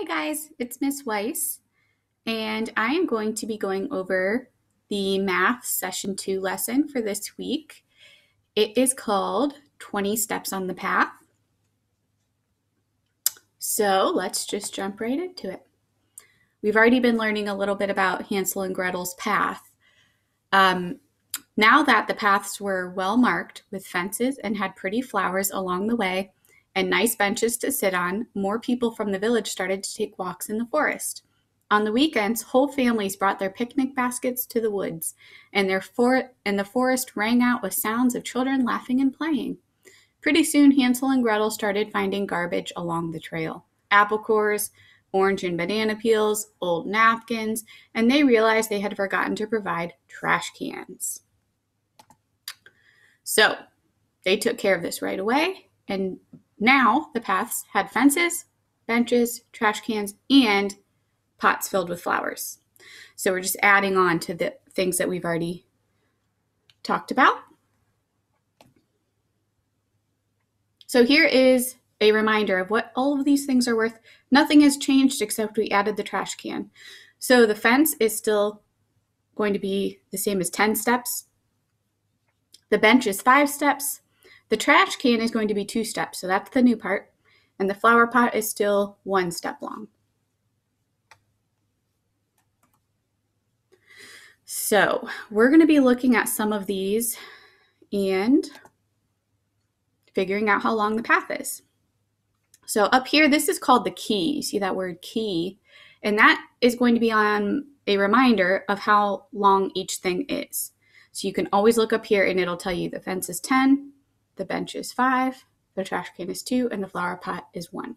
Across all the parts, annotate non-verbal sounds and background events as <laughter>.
Hi guys, it's Miss Weiss, and I am going to be going over the math session two lesson for this week. It is called 20 Steps on the Path. So let's just jump right into it. We've already been learning a little bit about Hansel and Gretel's path. Um, now that the paths were well marked with fences and had pretty flowers along the way, and nice benches to sit on, more people from the village started to take walks in the forest. On the weekends, whole families brought their picnic baskets to the woods, and their for- and the forest rang out with sounds of children laughing and playing. Pretty soon, Hansel and Gretel started finding garbage along the trail apple cores, orange and banana peels, old napkins, and they realized they had forgotten to provide trash cans. So they took care of this right away, and now the paths had fences, benches, trash cans, and pots filled with flowers. So we're just adding on to the things that we've already talked about. So here is a reminder of what all of these things are worth. Nothing has changed except we added the trash can. So the fence is still going to be the same as 10 steps. The bench is five steps. The trash can is going to be two steps, so that's the new part. And the flower pot is still one step long. So we're going to be looking at some of these and figuring out how long the path is. So up here, this is called the key. You see that word key? And that is going to be on a reminder of how long each thing is. So you can always look up here and it'll tell you the fence is 10, the bench is five, the trash can is two, and the flower pot is one.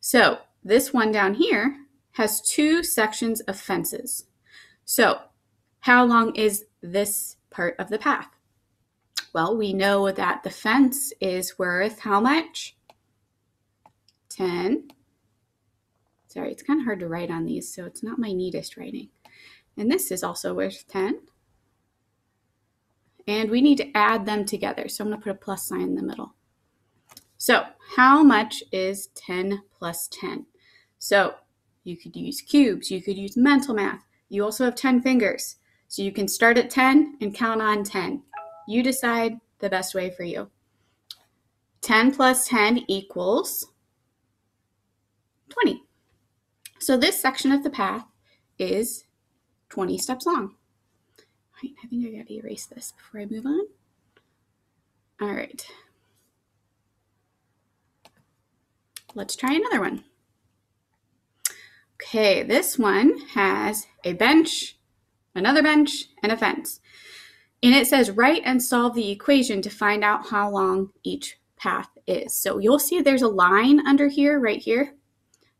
So this one down here has two sections of fences. So how long is this part of the path? Well, we know that the fence is worth how much? 10. Sorry, it's kind of hard to write on these, so it's not my neatest writing. And this is also worth 10. And we need to add them together. So I'm going to put a plus sign in the middle. So how much is 10 plus 10? So you could use cubes. You could use mental math. You also have 10 fingers. So you can start at 10 and count on 10. You decide the best way for you. 10 plus 10 equals 20. So this section of the path is 20 steps long. Right, I think I gotta erase this before I move on. All right. Let's try another one. Okay, this one has a bench, another bench, and a fence. And it says write and solve the equation to find out how long each path is. So you'll see there's a line under here, right here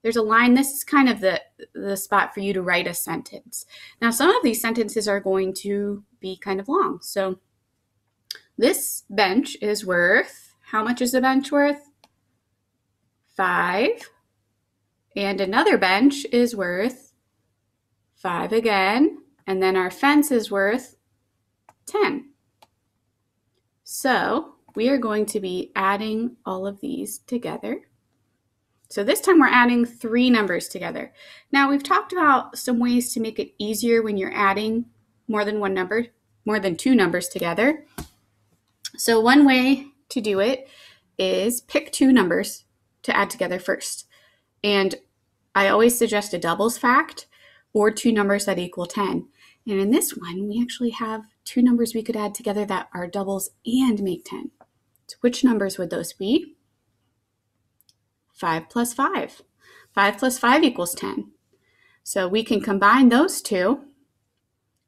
there's a line. This is kind of the, the spot for you to write a sentence. Now, some of these sentences are going to be kind of long. So this bench is worth, how much is the bench worth? Five. And another bench is worth five again. And then our fence is worth 10. So we are going to be adding all of these together. So this time we're adding three numbers together. Now we've talked about some ways to make it easier when you're adding more than one number, more than two numbers together. So one way to do it is pick two numbers to add together first. And I always suggest a doubles fact or two numbers that equal 10. And in this one, we actually have two numbers we could add together that are doubles and make 10. So which numbers would those be? 5 plus 5. 5 plus 5 equals 10. So we can combine those two,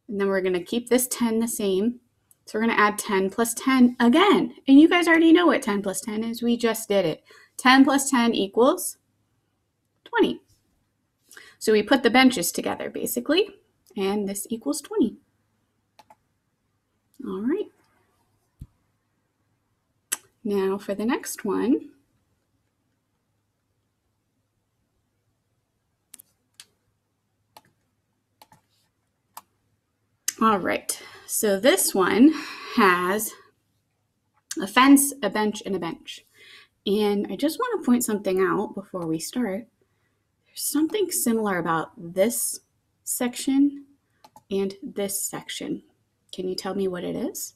and then we're going to keep this 10 the same. So we're going to add 10 plus 10 again. And you guys already know what 10 plus 10 is. We just did it. 10 plus 10 equals 20. So we put the benches together, basically, and this equals 20. All right. Now for the next one. All right, so this one has a fence, a bench, and a bench. And I just want to point something out before we start. There's something similar about this section and this section. Can you tell me what it is?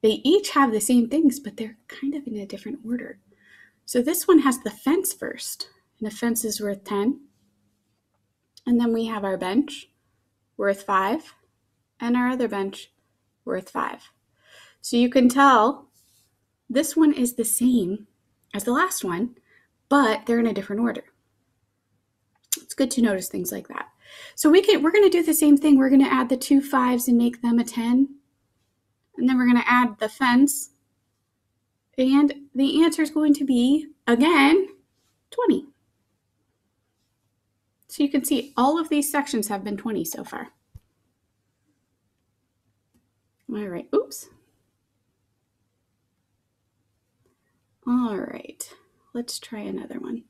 They each have the same things, but they're kind of in a different order. So this one has the fence first, and the fence is worth 10. And then we have our bench worth 5, and our other bench worth 5. So you can tell this one is the same as the last one, but they're in a different order. It's good to notice things like that. So we can we're going to do the same thing. We're going to add the two fives and make them a 10. And then we're going to add the fence. And the answer is going to be, again, 20. So you can see all of these sections have been 20 so far. All right, oops. All right, let's try another one.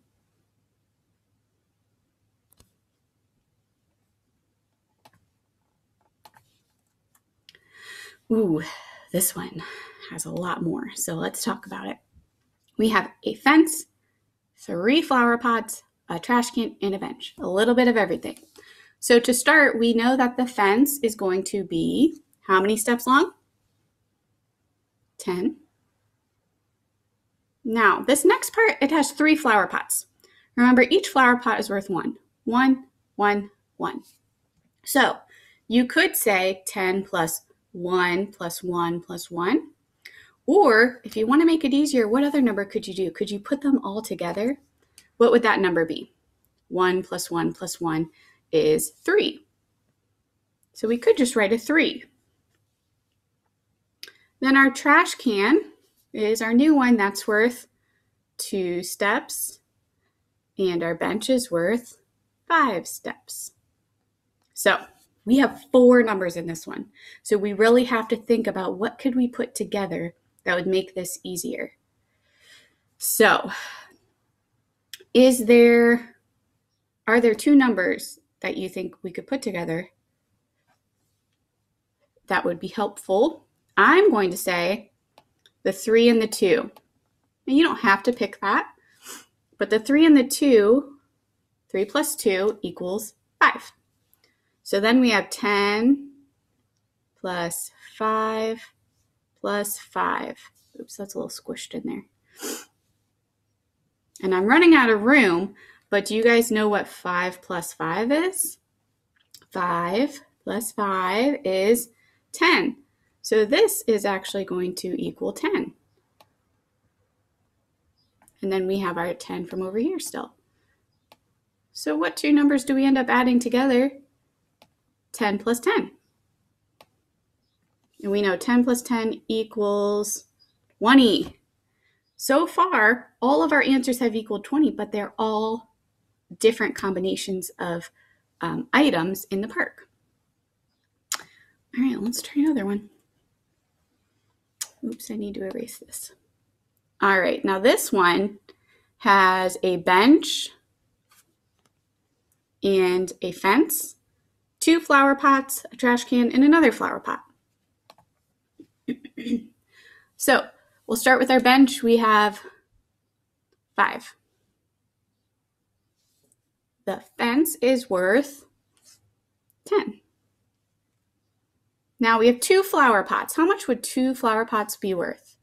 Ooh, this one has a lot more, so let's talk about it. We have a fence, three flower pots, a trash can, and a bench. A little bit of everything. So to start, we know that the fence is going to be how many steps long? 10. Now, this next part, it has three flower pots. Remember, each flower pot is worth one. One, one, one. So you could say 10 plus 1 plus 1 plus 1. Or if you want to make it easier, what other number could you do? Could you put them all together? What would that number be? 1 plus 1 plus 1 is 3. So we could just write a 3. Then our trash can is our new one that's worth two steps, and our bench is worth five steps. So we have four numbers in this one. So we really have to think about what could we put together that would make this easier. So is there are there two numbers that you think we could put together that would be helpful I'm going to say the 3 and the 2. And you don't have to pick that, but the 3 and the 2, 3 plus 2 equals 5. So then we have 10 plus 5 plus 5. Oops, that's a little squished in there. And I'm running out of room, but do you guys know what 5 plus 5 is? 5 plus 5 is 10. So this is actually going to equal 10. And then we have our 10 from over here still. So what two numbers do we end up adding together? 10 plus 10. And we know 10 plus 10 equals 20. So far, all of our answers have equaled 20, but they're all different combinations of um, items in the park. All right, let's try another one. Oops, I need to erase this. All right, now this one has a bench and a fence, two flower pots, a trash can, and another flower pot. <clears throat> so we'll start with our bench. We have five. The fence is worth 10. Now we have two flower pots. How much would two flower pots be worth?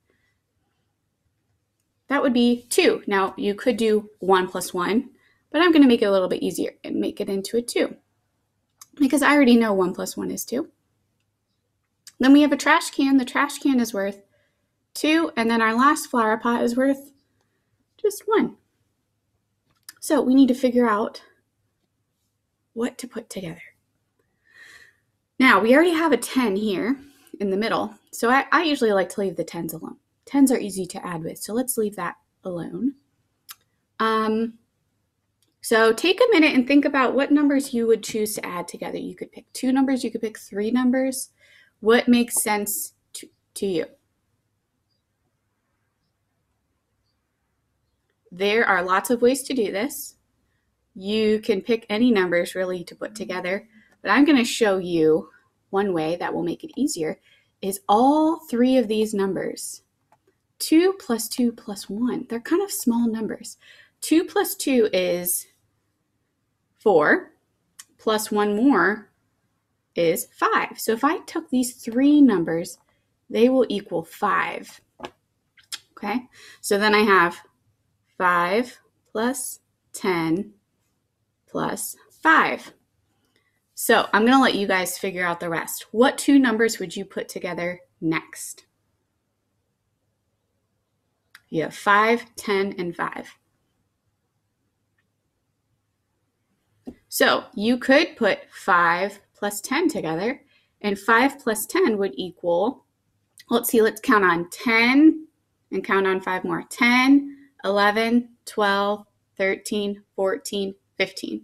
That would be two. Now you could do one plus one, but I'm gonna make it a little bit easier and make it into a two because I already know one plus one is two. Then we have a trash can. The trash can is worth two, and then our last flower pot is worth just one. So we need to figure out what to put together. Now, we already have a 10 here in the middle, so I, I usually like to leave the 10s alone. 10s are easy to add with, so let's leave that alone. Um, so take a minute and think about what numbers you would choose to add together. You could pick two numbers, you could pick three numbers. What makes sense to, to you? There are lots of ways to do this. You can pick any numbers really to put together. But I'm going to show you one way that will make it easier is all three of these numbers. 2 plus 2 plus 1. They're kind of small numbers. 2 plus 2 is 4, plus 1 more is 5. So if I took these three numbers, they will equal 5. Okay, so then I have 5 plus 10 plus 5. So I'm going to let you guys figure out the rest. What two numbers would you put together next? You have 5, 10, and 5. So you could put 5 plus 10 together, and 5 plus 10 would equal, let's see, let's count on 10 and count on 5 more 10, 11, 12, 13, 14, 15.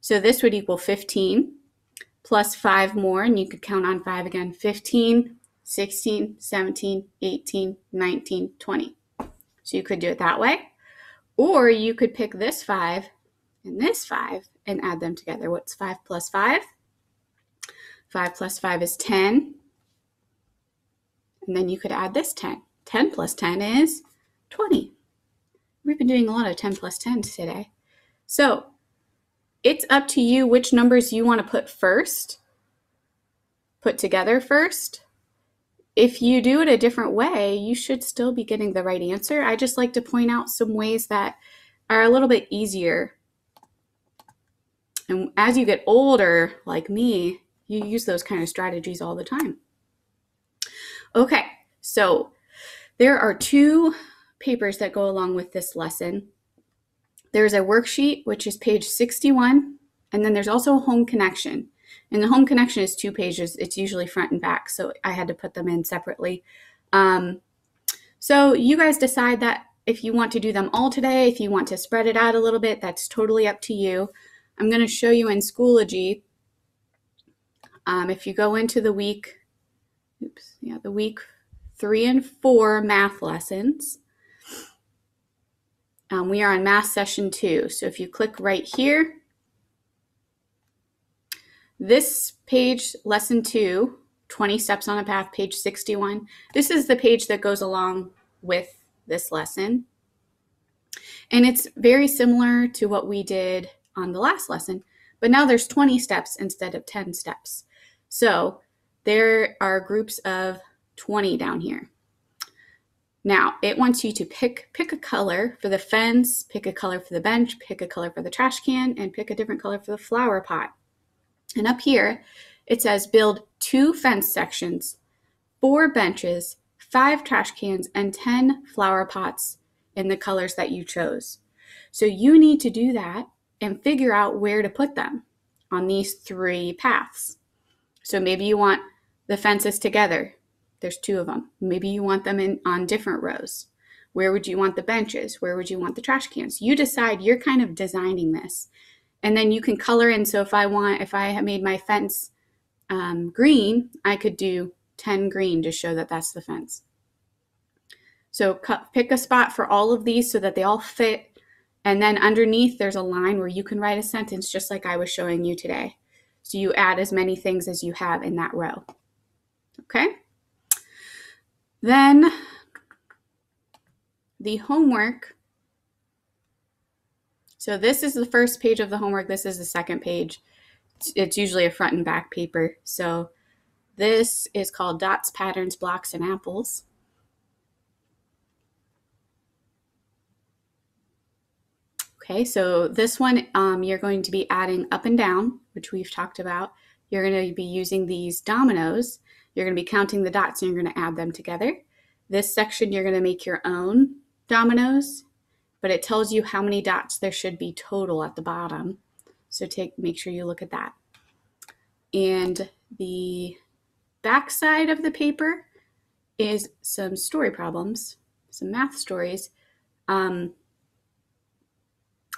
So this would equal 15 plus 5 more, and you could count on 5 again 15, 16, 17, 18, 19, 20. So you could do it that way. Or you could pick this 5 and this 5 and add them together. What's 5 plus 5? 5 plus 5 is 10. And then you could add this 10. 10 plus 10 is 20. We've been doing a lot of 10 plus 10s today. So it's up to you which numbers you want to put first, put together first. If you do it a different way, you should still be getting the right answer. I just like to point out some ways that are a little bit easier. And as you get older, like me, you use those kind of strategies all the time. Okay, so there are two papers that go along with this lesson. There's a worksheet, which is page 61, and then there's also a home connection. And the home connection is two pages. It's usually front and back, so I had to put them in separately. Um, so you guys decide that if you want to do them all today, if you want to spread it out a little bit, that's totally up to you. I'm going to show you in Schoology um, if you go into the week, oops, yeah, the week three and four math lessons, um, we are on math session two. So if you click right here, this page, lesson two, 20 steps on a path, page 61, this is the page that goes along with this lesson. And it's very similar to what we did on the last lesson, but now there's 20 steps instead of 10 steps. So there are groups of 20 down here. Now it wants you to pick pick a color for the fence, pick a color for the bench, pick a color for the trash can, and pick a different color for the flower pot. And up here, it says build two fence sections, four benches, five trash cans, and 10 flower pots in the colors that you chose. So you need to do that and figure out where to put them on these three paths. So maybe you want the fences together. There's two of them. Maybe you want them in on different rows. Where would you want the benches? Where would you want the trash cans? You decide. You're kind of designing this, and then you can color in. So if I want, if I have made my fence um, green, I could do 10 green to show that that's the fence. So cut, pick a spot for all of these so that they all fit. And then underneath, there's a line where you can write a sentence just like I was showing you today. So you add as many things as you have in that row. Okay? Then the homework. So this is the first page of the homework. This is the second page. It's usually a front and back paper. So this is called Dots, Patterns, Blocks, and Apples. Okay, so this one um, you're going to be adding up and down, which we've talked about. You're going to be using these dominoes. You're going to be counting the dots and you're going to add them together. This section, you're going to make your own dominoes, but it tells you how many dots there should be total at the bottom. So take make sure you look at that. And the back side of the paper is some story problems, some math stories. Um,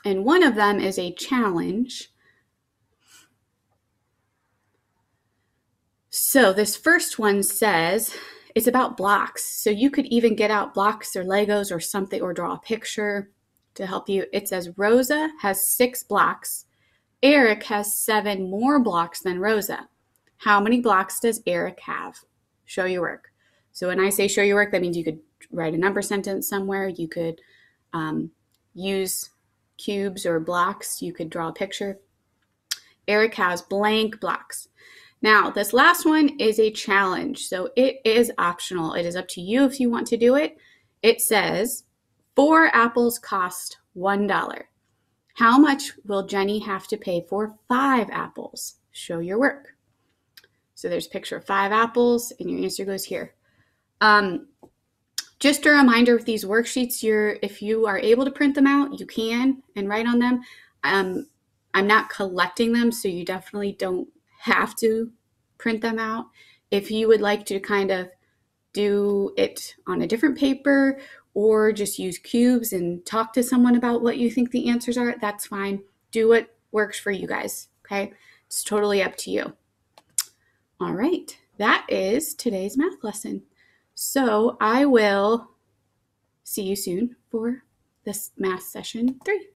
and one of them is a challenge. So this first one says it's about blocks. So you could even get out blocks or Legos or something or draw a picture to help you. It says Rosa has six blocks. Eric has seven more blocks than Rosa. How many blocks does Eric have? Show your work. So when I say show your work, that means you could write a number sentence somewhere. You could um, use cubes or blocks. You could draw a picture. Eric has blank blocks. Now, this last one is a challenge, so it is optional. It is up to you if you want to do it. It says four apples cost $1. How much will Jenny have to pay for five apples? Show your work. So there's a picture of five apples, and your answer goes here. Um, just a reminder with these worksheets, you're if you are able to print them out, you can and write on them. Um, I'm not collecting them, so you definitely don't have to print them out. If you would like to kind of do it on a different paper or just use cubes and talk to someone about what you think the answers are, that's fine. Do what works for you guys, okay? It's totally up to you. All right, that is today's math lesson. So I will see you soon for this math session three.